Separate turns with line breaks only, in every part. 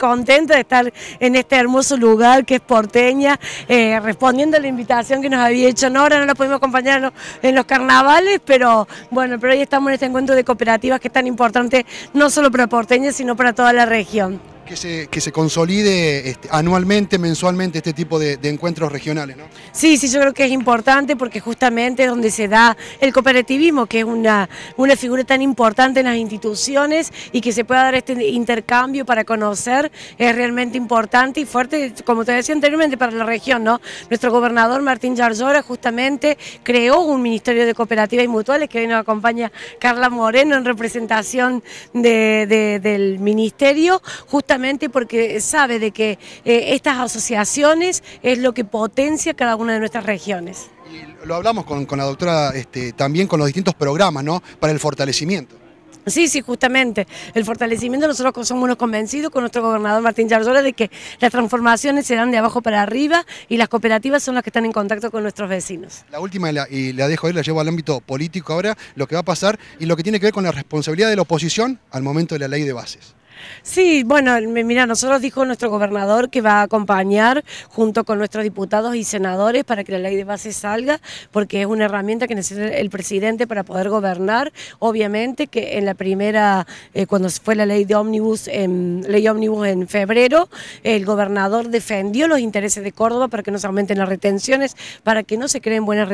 contenta de estar en este hermoso lugar que es Porteña, eh, respondiendo a la invitación que nos había hecho Nora, no la pudimos acompañar en los carnavales, pero bueno, pero hoy estamos en este encuentro de cooperativas que es tan importante no solo para Porteña, sino para toda la región
que se, que se consolide este, anualmente, mensualmente este tipo de, encuentros regionales, ¿no?
Sí, sí, yo creo que es importante porque justamente es donde se da el cooperativismo, que es una, una figura tan importante en las instituciones y que se pueda dar este intercambio para conocer, es realmente importante y fuerte, como te decía anteriormente, para la región, ¿no? Nuestro gobernador Martín Yarlora justamente creó un Ministerio de Cooperativas y Mutuales, que hoy nos acompaña Carla Moreno en representación del Ministerio, justamente porque sabe de que eh, estas asociaciones es lo que potencia cada una de nuestras regiones.
Y lo hablamos con, la doctora este, también con los distintos programas, ¿no? Para el fortalecimiento.
Sí, sí, justamente. El fortalecimiento, nosotros somos unos convencidos con nuestro gobernador Martín Yarzola de que las transformaciones se dan de abajo para arriba y las cooperativas son las que están en contacto con nuestros vecinos.
La última, y la, dejo ahí, la llevo al ámbito político ahora, lo que va a pasar y lo que tiene que ver con la responsabilidad de la oposición al momento de la ley de bases.
Sí, bueno, mira, nosotros dijo nuestro gobernador que va a acompañar junto con nuestros diputados y senadores para que la ley de base salga, porque es una herramienta que necesita el presidente para poder gobernar. Obviamente que en la primera, eh, cuando fue la ley de ómnibus, en, ley ómnibus en febrero, el gobernador defendió los intereses de Córdoba para que no se aumenten las retenciones, para que no se creen buenas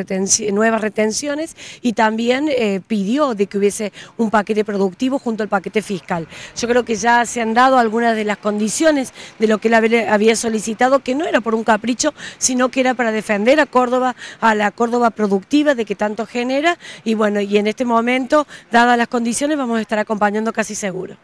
nuevas retenciones y también eh, pidió de que hubiese un paquete productivo junto al paquete fiscal. Yo creo que se han dado algunas de las condiciones de lo que él había solicitado, que no era por un capricho, sino que era para defender a Córdoba, a la Córdoba productiva de que tanto genera, y bueno, y en este momento, dadas las condiciones, vamos a estar acompañando casi seguro.